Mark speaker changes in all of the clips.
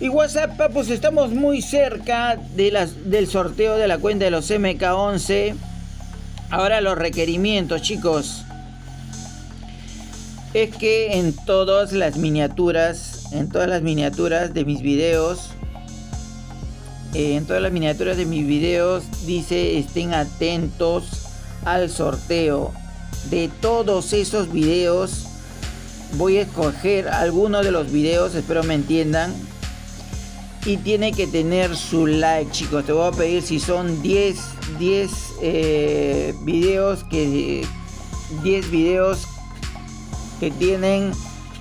Speaker 1: Y WhatsApp, pues estamos muy cerca de las, del sorteo de la cuenta de los MK11. Ahora los requerimientos, chicos. Es que en todas las miniaturas, en todas las miniaturas de mis videos, eh, en todas las miniaturas de mis videos dice estén atentos al sorteo. De todos esos videos voy a escoger algunos de los videos, espero me entiendan, y tiene que tener su like chicos. Te voy a pedir si son 10 10 eh, videos que 10 videos que tienen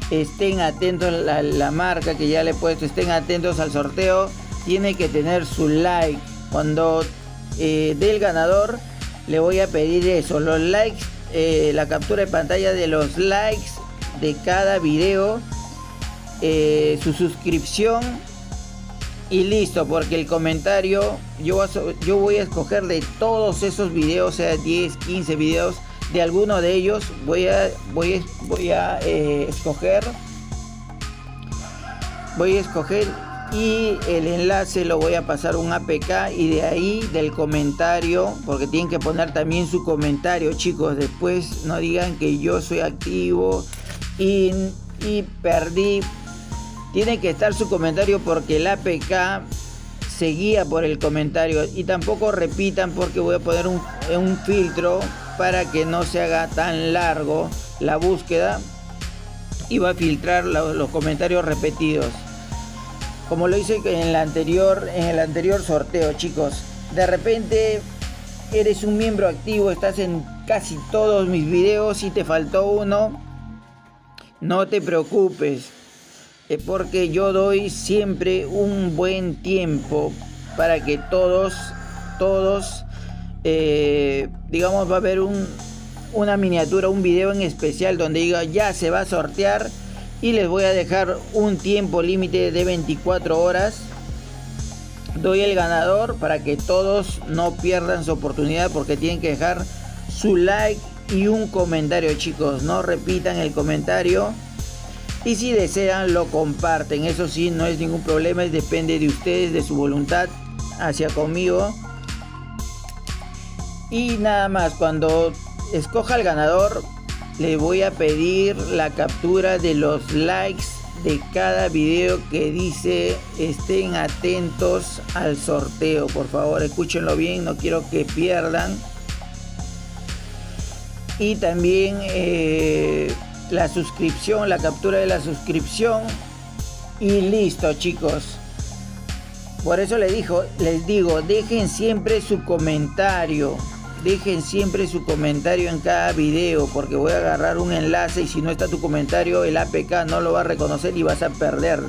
Speaker 1: estén atentos la, marca que ya le he puesto estén atentos al sorteo. Tiene que tener su like. Cuando eh, dé el ganador le voy a pedir eso los likes eh, la captura de pantalla de los likes de cada video su suscripción y listo, porque el comentario yo, voy a escoger de todos esos videos, sea, 10, 15 videos, de alguno de ellos voy a, voy a eh, escoger. Voy a escoger y el enlace lo voy a pasar un APK y de ahí del comentario, porque tienen que poner también su comentario, chicos. Después no digan que yo soy activo y, y perdí tiene que estar su comentario porque el APK se guía por el comentario. Y tampoco repitan porque voy a poner un, filtro para que no se haga tan largo la búsqueda. Y va a filtrar los comentarios repetidos. Como lo hice en el anterior en el anterior sorteo chicos. De repente eres un miembro activo estás en casi todos mis videos y te faltó uno. No te preocupes porque yo doy siempre un buen tiempo para que todos, todos, eh, digamos, va a haber un, una miniatura, un video en especial donde diga ya se va a sortear y les voy a dejar un tiempo límite de 24 horas. Doy el ganador para que todos no pierdan su oportunidad porque tienen que dejar su like y un comentario chicos. No repitan el comentario y si desean lo comparten. Eso sí, no es ningún problema, depende de ustedes, de su voluntad hacia conmigo. Y nada más, cuando escoja el ganador, le voy a pedir la captura de los likes de cada video que dice estén atentos al sorteo. Por favor, escúchenlo bien, no quiero que pierdan. Y también... Eh, la suscripción, la captura de la suscripción y listo chicos. Por eso les, dijo, les digo, dejen siempre su comentario. Dejen siempre su comentario en cada video porque voy a agarrar un enlace y si no está tu comentario el APK no lo va a reconocer y vas a perder.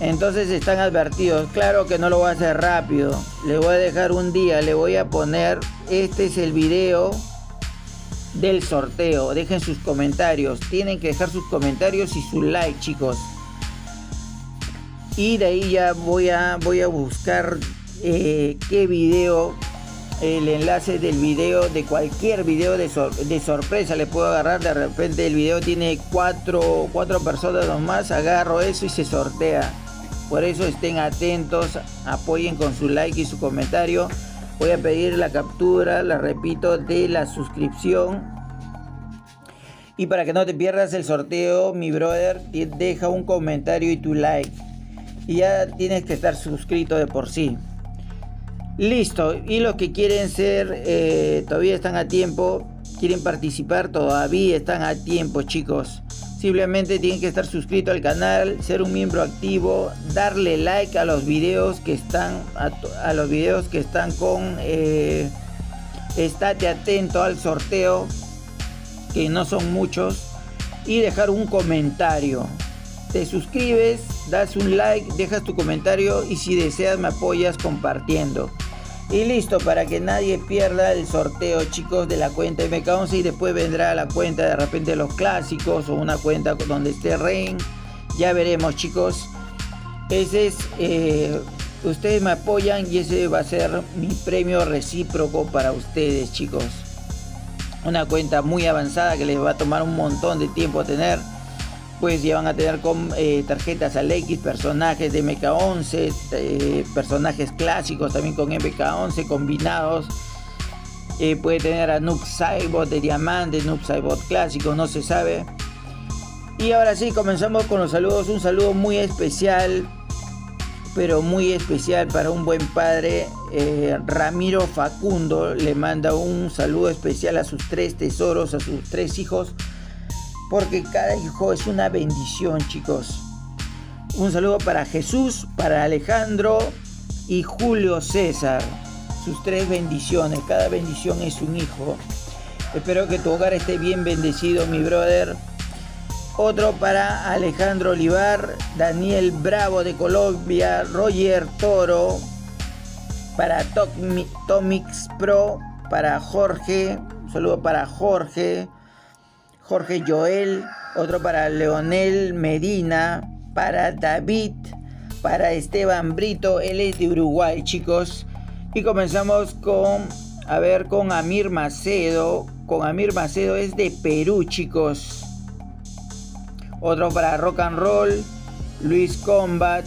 Speaker 1: Entonces están advertidos. Claro que no lo voy a hacer rápido. Le voy a dejar un día. Le voy a poner. Este es el video del sorteo. Dejen sus comentarios. Tienen que dejar sus comentarios y su like, chicos. Y de ahí ya voy a, voy a buscar eh, qué video, el enlace del video, de cualquier video de, sorpresa le puedo agarrar. De repente el video tiene cuatro, cuatro personas nomás. Agarro eso y se sortea. Por eso estén atentos, apoyen con su like y su comentario. Voy a pedir la captura, la repito, de la suscripción. Y para que no te pierdas el sorteo, mi brother, deja un comentario y tu like. Y ya tienes que estar suscrito de por sí. Listo. Y los que quieren ser, eh, todavía están a tiempo. Quieren participar, todavía están a tiempo, chicos. Simplemente tienen que estar suscrito al canal, ser un miembro activo, darle like a los videos que están a, los videos que están con eh, estate atento al sorteo que no son muchos y dejar un comentario. Te suscribes, das un like, dejas tu comentario y si deseas me apoyas compartiendo. Y listo, para que nadie pierda el sorteo, chicos, de la cuenta MK11 y después vendrá la cuenta de repente los clásicos o una cuenta donde esté Rain. Ya veremos, chicos. Ese es, eh, ustedes me apoyan y ese va a ser mi premio recíproco para ustedes, chicos. Una cuenta muy avanzada que les va a tomar un montón de tiempo tener. Pues ya van a tener con eh, tarjetas Alex, personajes de MK11, eh, personajes clásicos también con MK11 combinados. Eh, puede tener a Noob Saibot de diamante, Noob Saibot clásico, no se sabe. Y ahora sí, comenzamos con los saludos. Un saludo muy especial, pero muy especial para un buen padre. Ramiro Facundo le manda un saludo especial a sus tres tesoros, a sus tres hijos porque cada hijo es una bendición, chicos. Un saludo para Jesús, para Alejandro y Julio César. Sus tres bendiciones, cada bendición es un hijo. Espero que tu hogar esté bien bendecido, mi brother. Otro para Alejandro Olivar, Daniel Bravo de Colombia, Roger Toro, para Tomix Pro, para Jorge, un saludo para Jorge, Jorge Joel, otro para Leonel Medina, para David, para Esteban Brito, él es de Uruguay, chicos. Y comenzamos con, a ver, con Amir Macedo. Con Amir Macedo es de Perú, chicos. Otro para Rock and Roll, Luis Combat,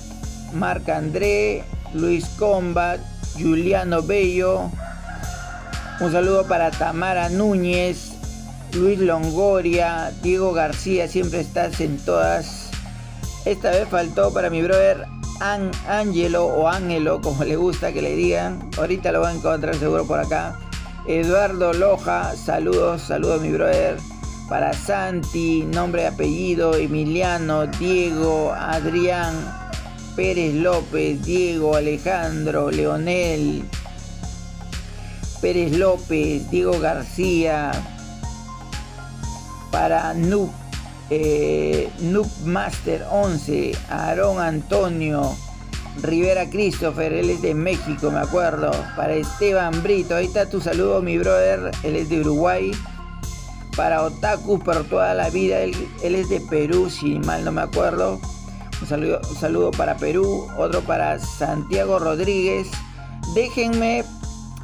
Speaker 1: Marc André, Luis Combat, Juliano Bello. Un saludo para Tamara Núñez, Luis Longoria, Diego García, siempre estás en todas. Esta vez faltó para mi brother Angelo o Ángelo, como le gusta que le digan. Ahorita lo va a encontrar seguro por acá. Eduardo Loja, saludos, saludos mi brother. Para Santi, nombre apellido, Emiliano, Diego, Adrián, Pérez López, Diego, Alejandro, Leonel, Pérez López, Diego García, para Noob, eh, Noob Master 11, Aarón Antonio, Rivera Christopher, él es de México, me acuerdo. Para Esteban Brito, ahí está tu saludo, mi brother, él es de Uruguay. Para Otaku por toda la vida, él, es de Perú, si mal no me acuerdo. Un saludo, un saludo para Perú, otro para Santiago Rodríguez. Déjenme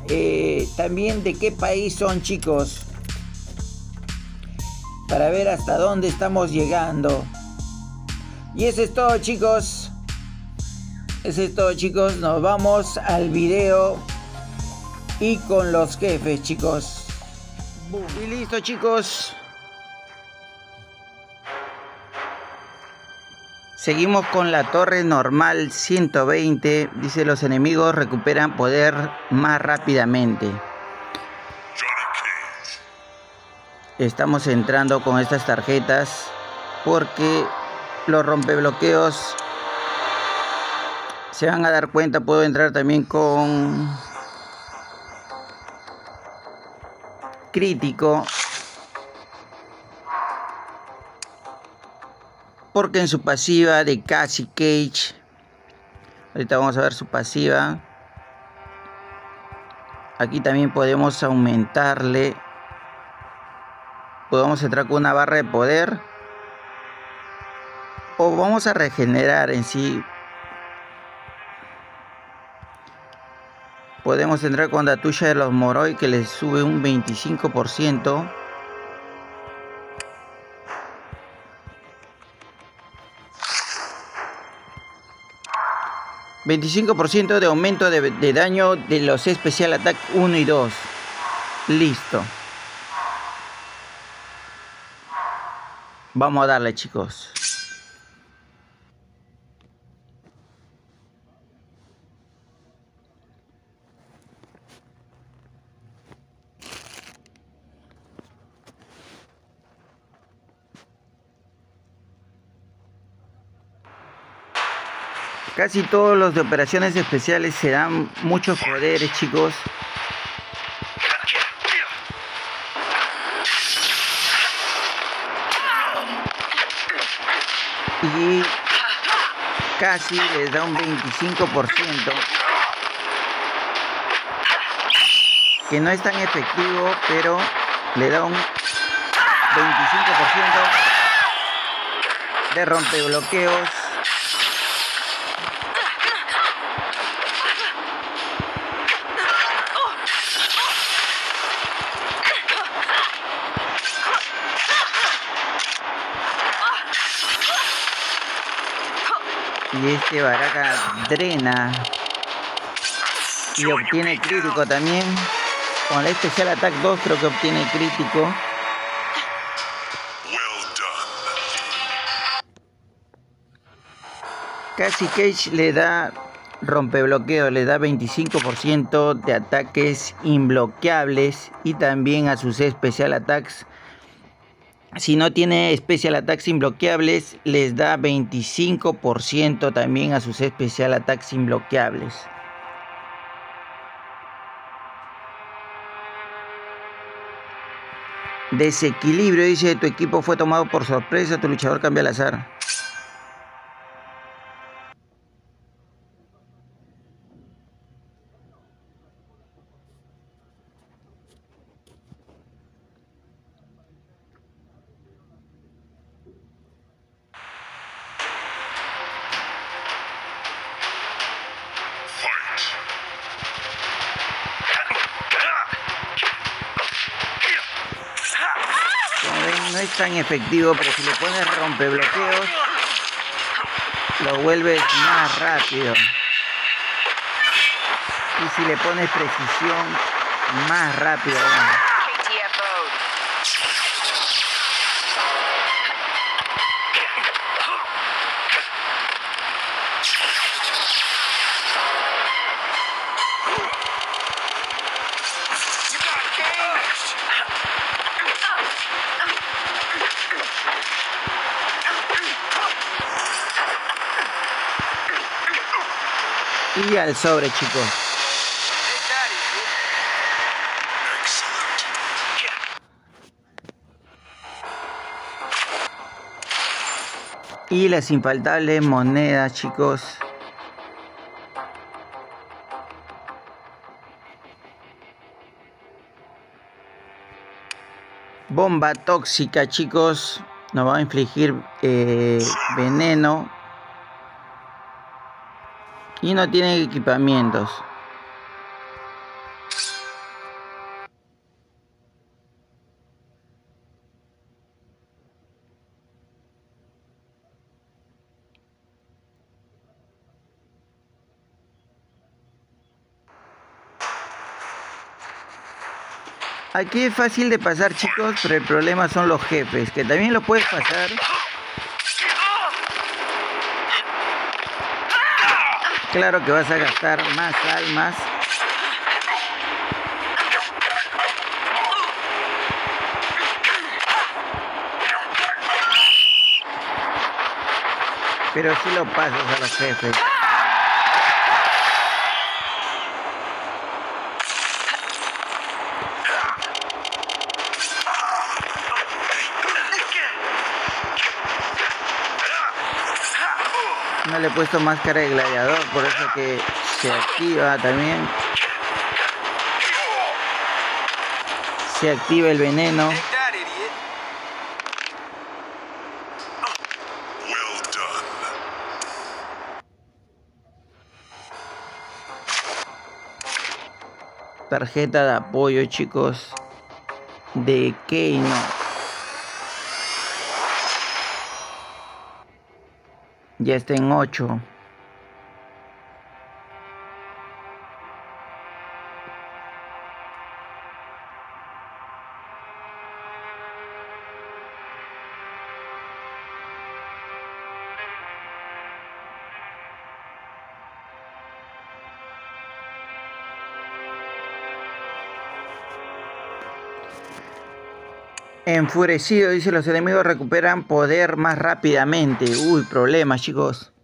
Speaker 1: eh, también de qué país son, chicos para ver hasta dónde estamos llegando. Y eso es todo chicos. Eso es todo chicos. Nos vamos al video y con los jefes chicos. Y listo chicos. Seguimos con la torre normal 120. Dice los enemigos recuperan poder más rápidamente. Estamos entrando con estas tarjetas porque los rompebloqueos se van a dar cuenta. Puedo entrar también con crítico porque en su pasiva de Cassie Cage ahorita vamos a ver su pasiva aquí también podemos aumentarle podemos entrar con una barra de poder. O vamos a regenerar en sí. Podemos entrar con la tuya de los Moroi que les sube un 25% 25% de aumento de, de daño de los especial attack 1 y 2 listo Vamos a darle, chicos. Casi todos los de operaciones especiales se dan muchos poderes, chicos. y casi les da un 25% que no es tan efectivo pero le da un 25% de rompebloqueos Y este Baraka drena. Y obtiene crítico también. Con la especial attack 2 creo que obtiene crítico. Casi Cage le da rompebloqueo, le da 25% de ataques imbloqueables y también a sus especial attacks. Si no tiene especial attacks imbloqueables, les da 25% también a sus especial attacks imbloqueables. Desequilibrio, dice, tu equipo fue tomado por sorpresa, tu luchador cambia al azar. Efectivo, pero si le pones rompebloqueos, lo vuelves más rápido. Y si le pones precisión, más rápido. Y al sobre, chicos. Y las infaltables monedas, chicos. Bomba tóxica, chicos. Nos va a infligir eh, veneno y no tienen equipamientos. Aquí es fácil de pasar chicos, pero el problema son los jefes, que también lo puedes pasar. Claro que vas a gastar más almas. Pero si lo pasas a los jefes. No he puesto máscara de gladiador, por eso que se activa también. Se activa el veneno. Tarjeta de apoyo, chicos. De Keino. Ya está en 8. Enfurecido, dice los enemigos recuperan poder más rápidamente. Uy, problemas, chicos.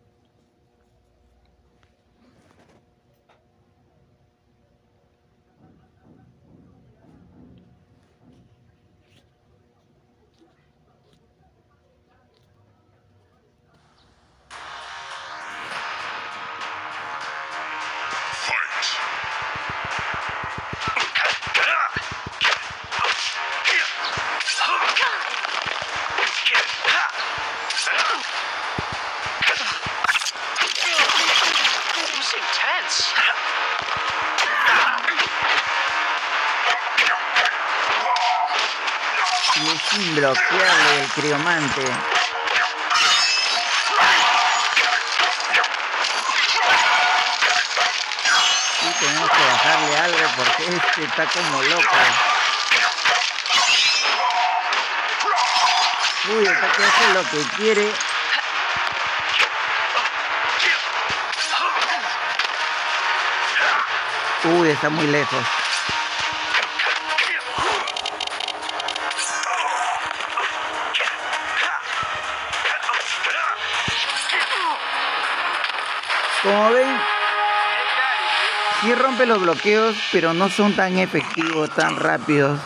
Speaker 1: bloquearle el criomante. Y tenemos que bajarle algo porque este está como loco. Uy, está que hace lo que quiere. Uy, está muy lejos. Como ven, sí rompe los bloqueos, pero no son tan efectivos, tan rápidos.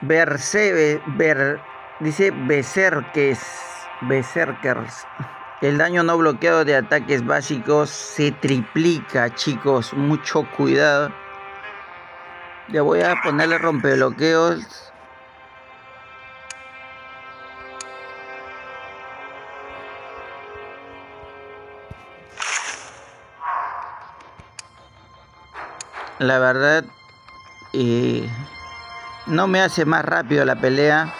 Speaker 1: Bercebe, Ber, dice Berserkers, Berserkers. El daño no bloqueado de ataques básicos se triplica, chicos. Mucho cuidado. Ya voy a ponerle rompebloqueos. La verdad, eh, no me hace más rápido la pelea.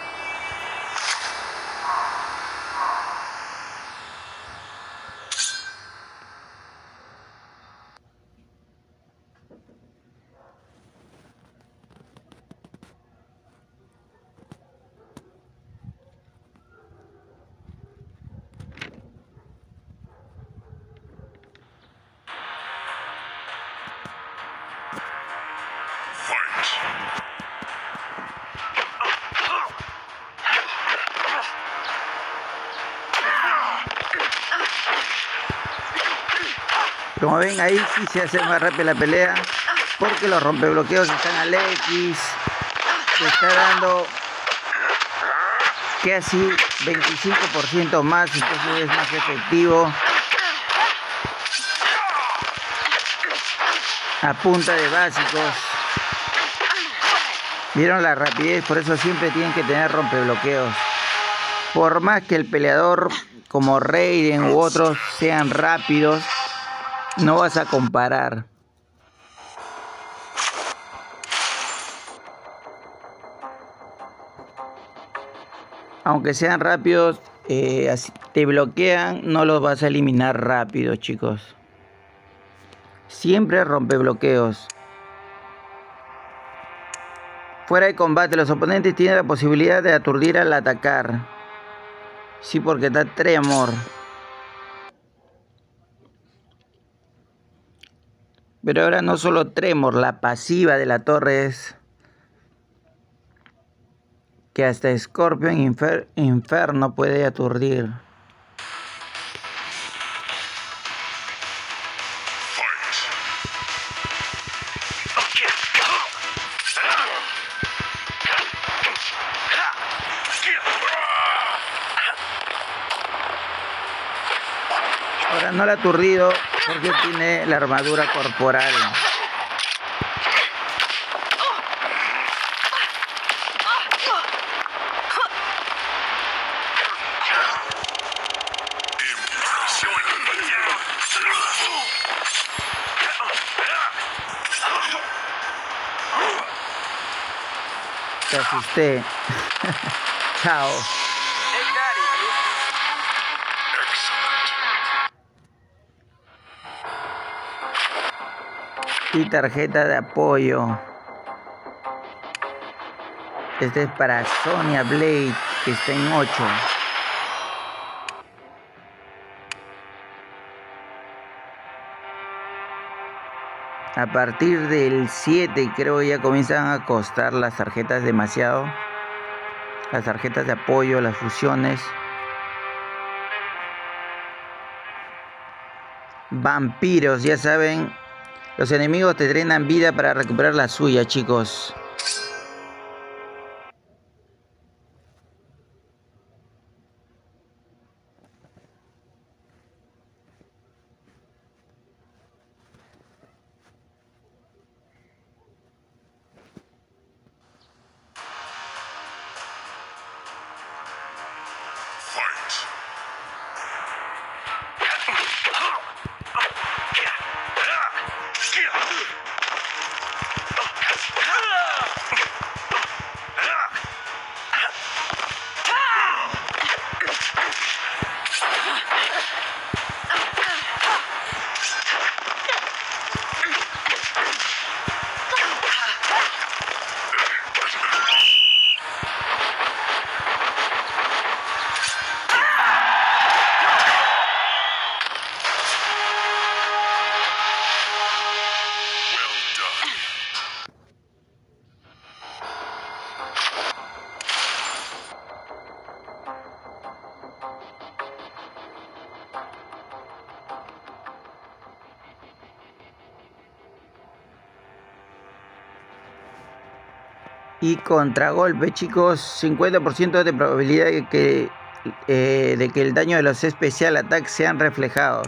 Speaker 1: Como ven ahí sí se hace más rápida la pelea porque los rompebloqueos están al X. Se está dando casi 25% más, entonces es más efectivo. A punta de básicos. Vieron la rapidez, por eso siempre tienen que tener rompebloqueos. Por más que el peleador como Raiden u otros sean rápidos, no vas a comparar. Aunque sean rápidos, eh, te bloquean, no los vas a eliminar rápido, chicos. Siempre rompe bloqueos. Fuera de combate, los oponentes tienen la posibilidad de aturdir al atacar. Sí, porque está tremor. Pero ahora no solo Tremor, la pasiva de la torre es que hasta Scorpion Inferno puede aturdir. Aturdido, porque tiene la armadura corporal. Te asusté. Chao. Y tarjeta de apoyo. Este es para Sonia Blade, que está en 8. A partir del 7 creo ya comienzan a costar las tarjetas demasiado. Las tarjetas de apoyo, las fusiones. Vampiros, ya saben, los enemigos te drenan vida para recuperar la suya, chicos. Y contragolpe, chicos. 50% de probabilidad de que, eh, de que el daño de los especial attacks sean reflejados.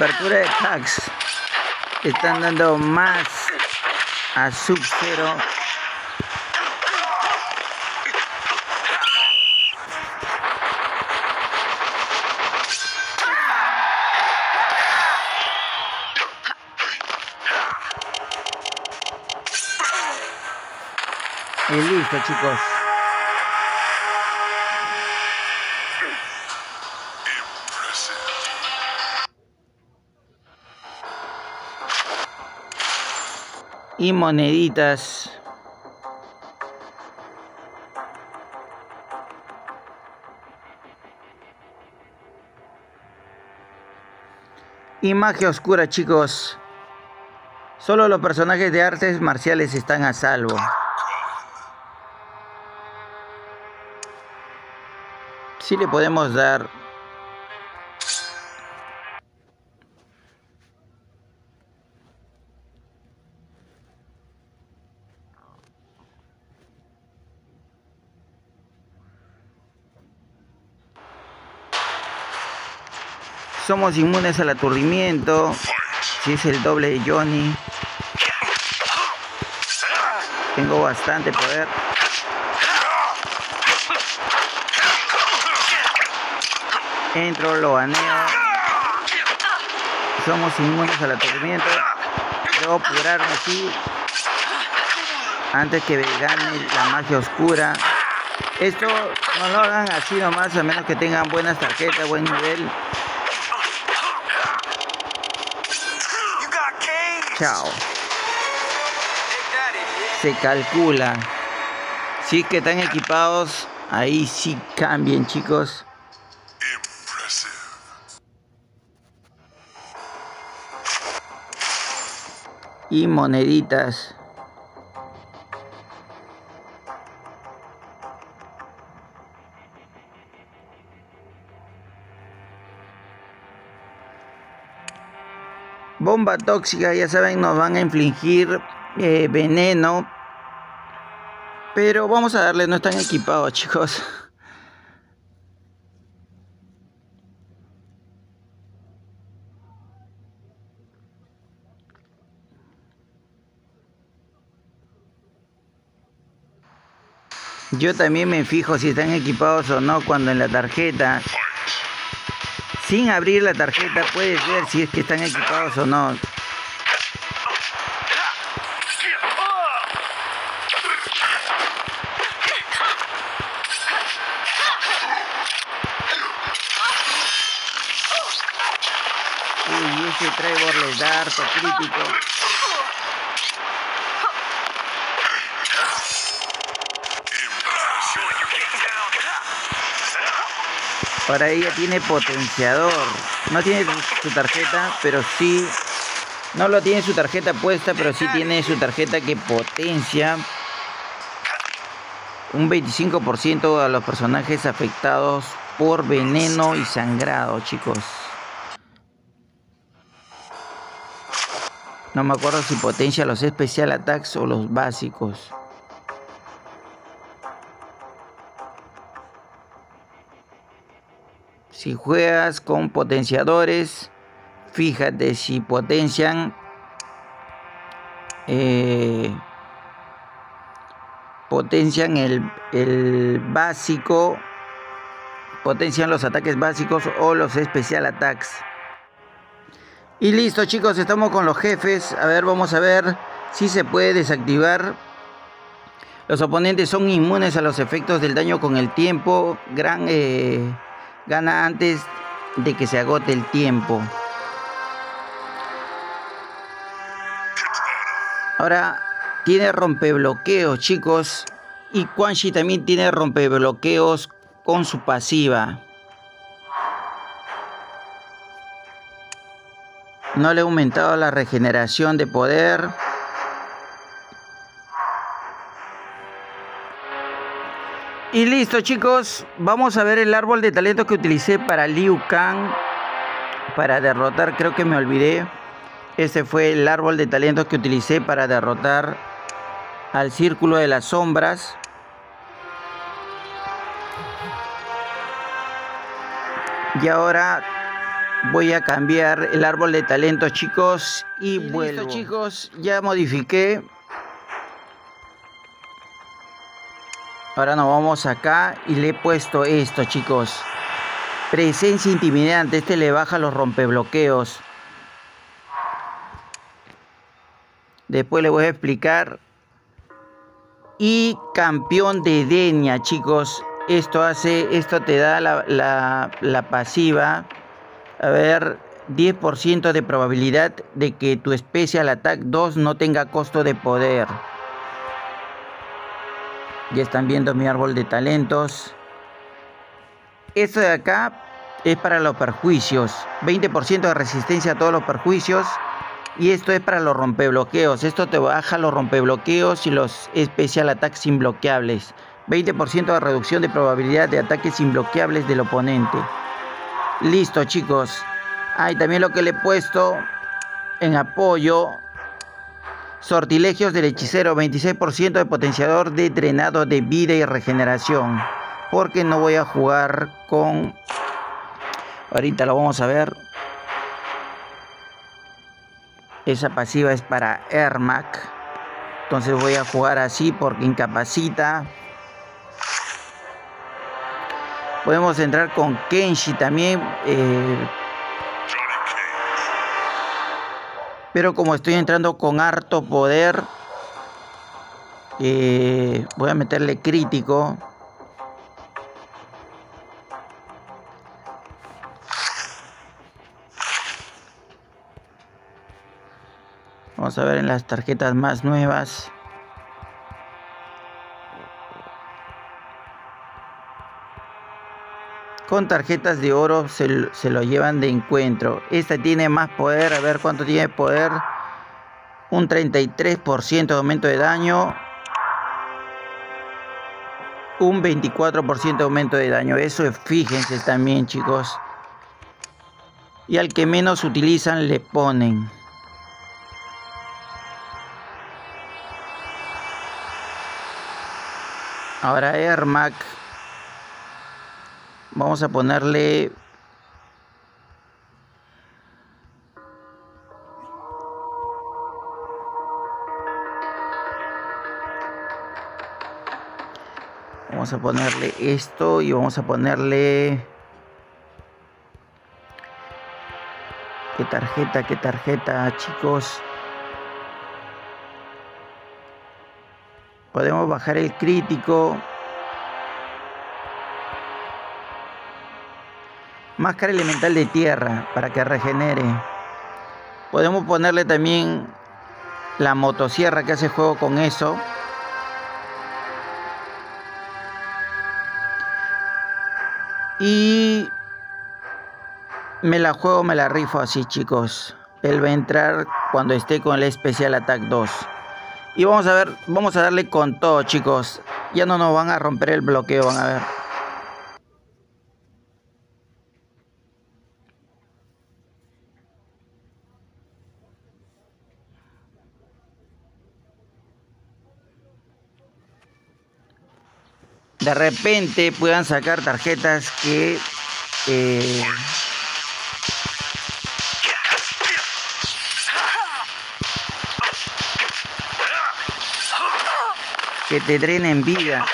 Speaker 1: Apertura de tax están dando más a Sub-Zero y listo chicos y moneditas. Y oscura, chicos. Solo los personajes de artes marciales están a salvo. Si le podemos dar Somos inmunes al aturdimiento. Si es el doble de Johnny. Tengo bastante poder. Entro, lo baneo. Somos inmunes al aturdimiento. Debo apurarme así. Antes que gane la magia oscura. Esto no lo hagan así nomás, a menos que tengan buenas tarjetas, buen nivel. Chao. Se calcula. Si que están equipados, ahí sí cambien, chicos. Y moneditas. Bomba tóxica, ya saben, nos van a infligir eh, veneno. Pero vamos a darle, no están equipados, chicos. Yo también me fijo si están equipados o no cuando en la tarjeta sin abrir la tarjeta puedes ver si es que están equipados o no. Uy, ese Trevor les da crítico. Ahora ella tiene potenciador. No tiene su tarjeta, pero sí. No lo tiene su tarjeta puesta, pero sí tiene su tarjeta que potencia un 25% a los personajes afectados por veneno y sangrado, chicos. No me acuerdo si potencia los especial attacks o los básicos. Si juegas con potenciadores, fíjate si potencian eh, potencian el, el, básico, potencian los ataques básicos o los especial attacks. Y listo chicos, estamos con los jefes. A ver, vamos a ver si se puede desactivar. Los oponentes son inmunes a los efectos del daño con el tiempo. Gran eh, gana antes de que se agote el tiempo. Ahora tiene rompebloqueos, chicos. Y Quan también tiene rompebloqueos con su pasiva. No le ha aumentado la regeneración de poder. Y listo chicos, vamos a ver el árbol de talento que utilicé para Liu Kang. Para derrotar, creo que me olvidé. Este fue el árbol de talento que utilicé para derrotar al círculo de las sombras. Y ahora voy a cambiar el árbol de talento chicos y, vuelvo. chicos, ya modifiqué. Ahora nos vamos acá y le he puesto esto chicos. Presencia intimidante, este le baja los rompebloqueos. Después le voy a explicar. Y campeón de Denia chicos. Esto hace, esto te da la, pasiva a ver, 10% de probabilidad de que tu Special Attack 2 no tenga costo de poder. Ya están viendo mi árbol de talentos. Esto de acá es para los perjuicios. 20% de resistencia a todos los perjuicios. Y esto es para los rompebloqueos. Esto te baja los rompebloqueos y los Special Attacks imbloqueables. 20% de reducción de probabilidad de ataques imbloqueables del oponente. Listo, chicos. Hay también lo que le he puesto en apoyo. Sortilegios del hechicero, 26% de potenciador de drenado de vida y regeneración. Porque no voy a jugar con... Ahorita lo vamos a ver. Esa pasiva es para Ermac. Entonces voy a jugar así porque incapacita. Podemos entrar con Kenshi también. Eh, pero como estoy entrando con harto poder, eh, voy a meterle crítico. Vamos a ver en las tarjetas más nuevas. Con tarjetas de oro se, lo llevan de encuentro. Esta tiene más poder. A ver cuánto tiene poder. Un 33% de aumento de daño. Un 24% de aumento de daño. Eso es, fíjense también, chicos. Y al que menos utilizan le ponen. Ahora Ermac Vamos a ponerle Vamos a ponerle esto y vamos a ponerle qué tarjeta, qué tarjeta, chicos. Podemos bajar el crítico. Máscara elemental de tierra para que regenere. Podemos ponerle también la motosierra que hace juego con eso. Y me la juego, me la rifo así, chicos. Él va a entrar cuando esté con el Special Attack 2. Y vamos a ver, vamos a darle con todo, chicos. Ya no nos van a romper el bloqueo, van a ver. De repente puedan sacar tarjetas que eh, que te drenen vida.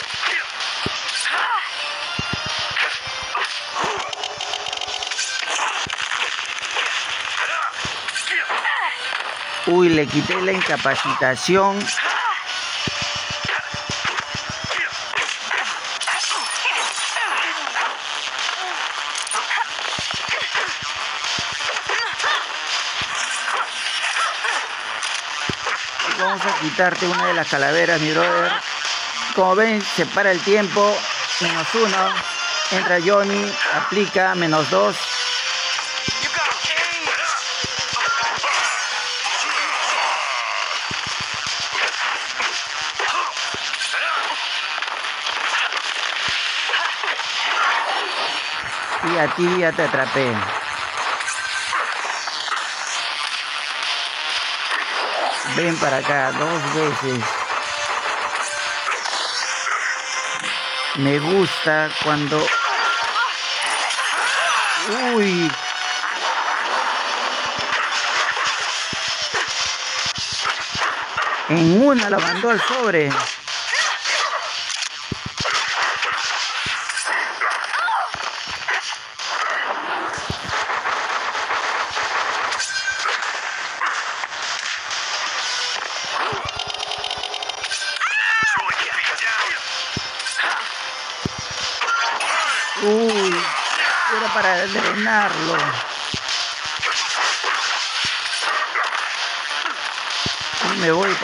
Speaker 1: Uy, le quité la incapacitación. Una de las calaveras, mi brother. Como ven, se para el tiempo. Menos uno. Entra Johnny, aplica menos dos. Y a ti ya te atrapé. Ven para acá dos veces. Me gusta cuando... Uy. En una la mandó al sobre.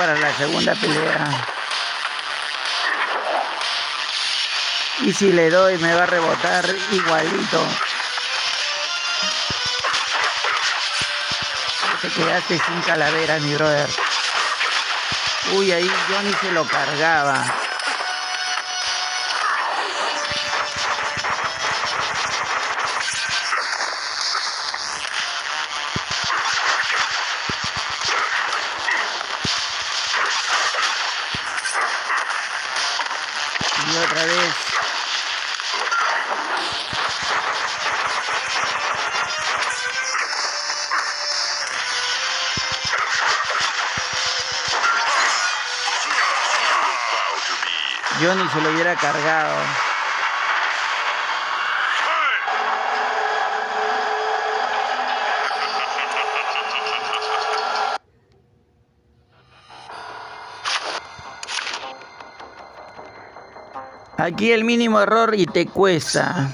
Speaker 1: Para la segunda pelea. Y si le doy me va a rebotar igualito. Te quedaste sin calavera, mi brother. Uy, ahí Johnny se lo cargaba. Se lo hubiera cargado. Aquí el mínimo error y te cuesta.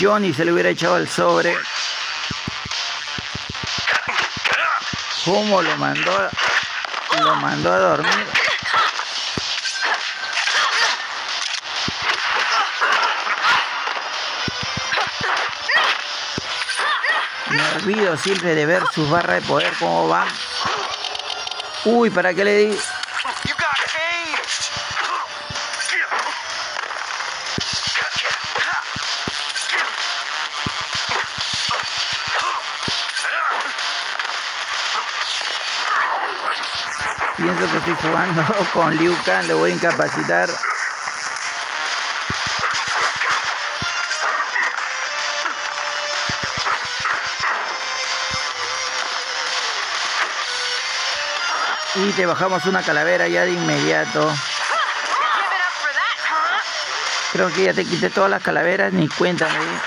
Speaker 1: Johnny se le hubiera echado al sobre. ¿Cómo lo mandó? Lo mandó a dormir. Me olvido siempre de ver sus barras de poder, cómo van. Uy, ¿para qué le di? Estoy jugando con Liu Kang, le voy a incapacitar. Y te bajamos una calavera ya de inmediato. Creo que ya te quité todas las calaveras, ni cuenta me di.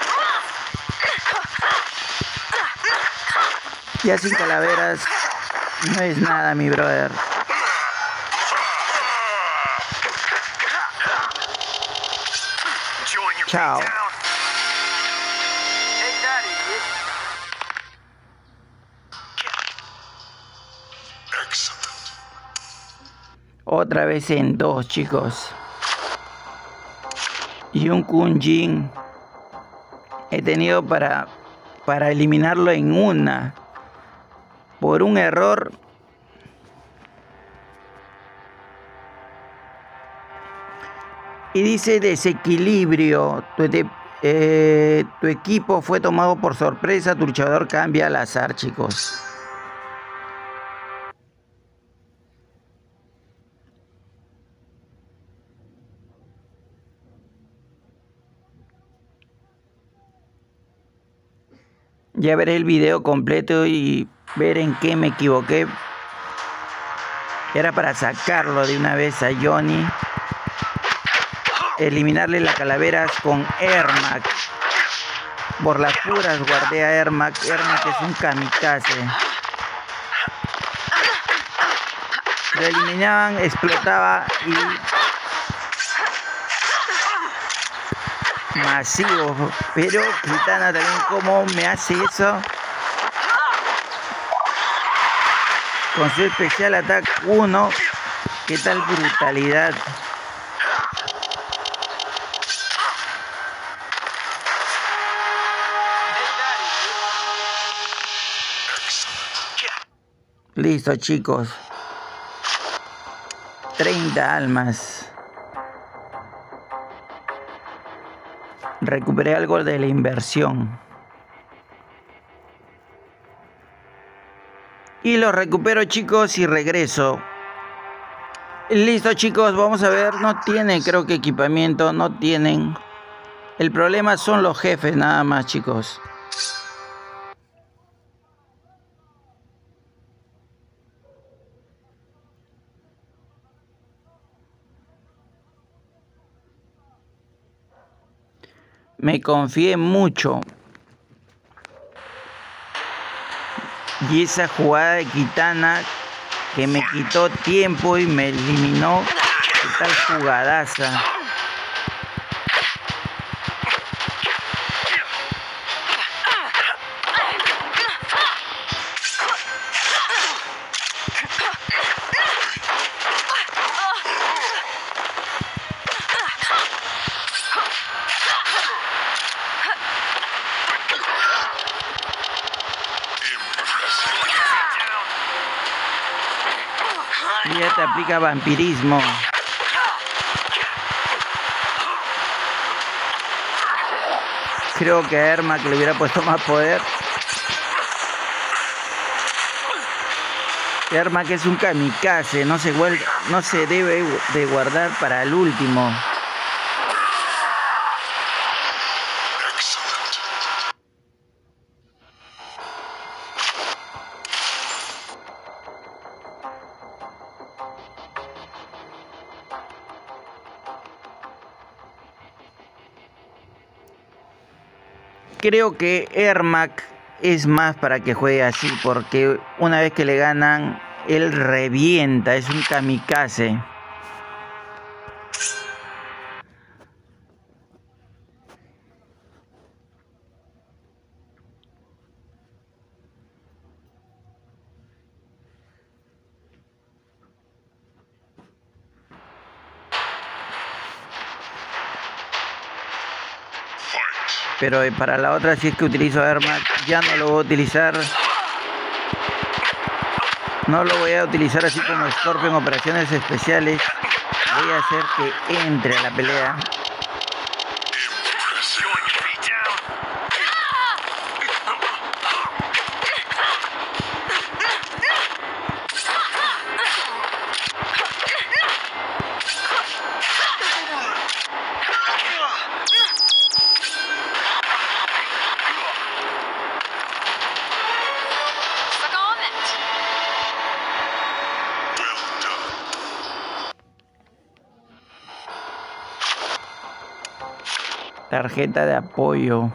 Speaker 1: Ya sin calaveras no es nada, mi brother.
Speaker 2: Excellent.
Speaker 1: Otra vez en dos, chicos. Y un Kunjin. He tenido para, para eliminarlo en una. Por un error. Y dice desequilibrio. Eh, tu equipo fue tomado por sorpresa, tu luchador cambia al azar, chicos. Ya veré el video completo y ver en qué me equivoqué. Era para sacarlo de una vez a Johnny. Eliminarle las calaveras con Ermac. Por las puras guardé a Ermac. Ermac es un kamikaze. Lo eliminaban, explotaba y masivo. Pero Kitana también cómo me hace eso. Con su especial ataque 1. ¿Qué tal brutalidad? Listo chicos. 30 almas. Recuperé algo de la inversión. Y lo recupero chicos y regreso. Listo chicos, vamos a ver. No tienen creo que equipamiento, no tienen. El problema son los jefes nada más chicos. Me confié mucho. Y esa jugada de Kitana que me quitó tiempo y me eliminó. ¿Qué tal jugadaza? Y ya te aplica vampirismo. Creo que Erma que le hubiera puesto más poder. Erma que es un kamikaze, no se, no se debe de guardar para el último. Creo que Ermac es más para que juegue así, porque una vez que le ganan, él revienta, es un kamikaze. Pero eh, para la otra, si es que utilizo arma, ya no lo voy a utilizar. No lo voy a utilizar así como Scorpion operaciones especiales. Voy a hacer que entre a la pelea. Tarjeta de apoyo.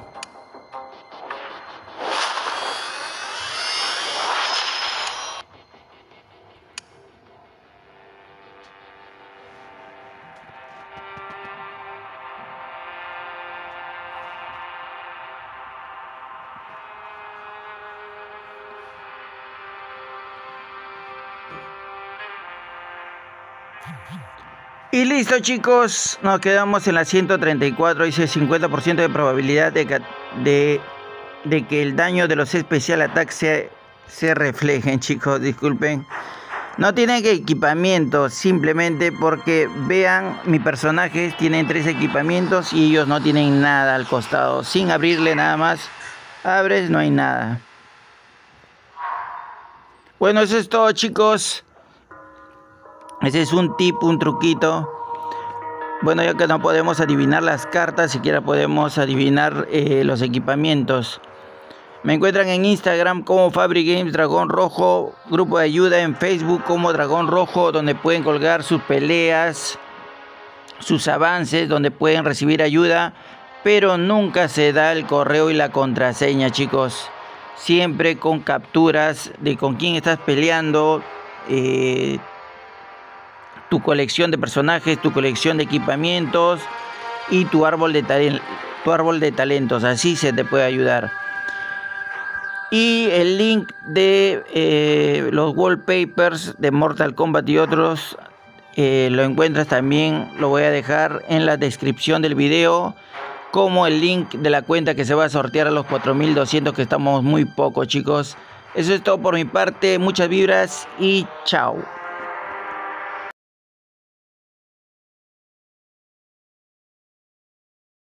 Speaker 1: Listo chicos, nos quedamos en la 134, dice 50% de probabilidad de que, de, que el daño de los especial attacks se, se reflejen chicos, disculpen. No tienen equipamiento, simplemente porque vean, mi personajes tienen tres equipamientos y ellos no tienen nada al costado. Sin abrirle nada más, abres, no hay nada. Bueno, eso es todo chicos. Ese es un tip, un truquito. Bueno, ya que no podemos adivinar las cartas, siquiera podemos adivinar eh, los equipamientos. Me encuentran en Instagram como Fabric Games Dragón Rojo, grupo de ayuda en Facebook como Dragón Rojo, donde pueden colgar sus peleas, sus avances, donde pueden recibir ayuda, pero nunca se da el correo y la contraseña, chicos. Siempre con capturas de con quién estás peleando, eh, tu colección de personajes, tu colección de equipamientos y tu árbol de, tu árbol de talentos. Así se te puede ayudar. Y el link de eh, los wallpapers de Mortal Kombat y otros eh, lo encuentras también, lo voy a dejar en la descripción del video, como el link de la cuenta que se va a sortear a los 4200 que estamos muy poco chicos. Eso es todo por mi parte, muchas vibras y chao.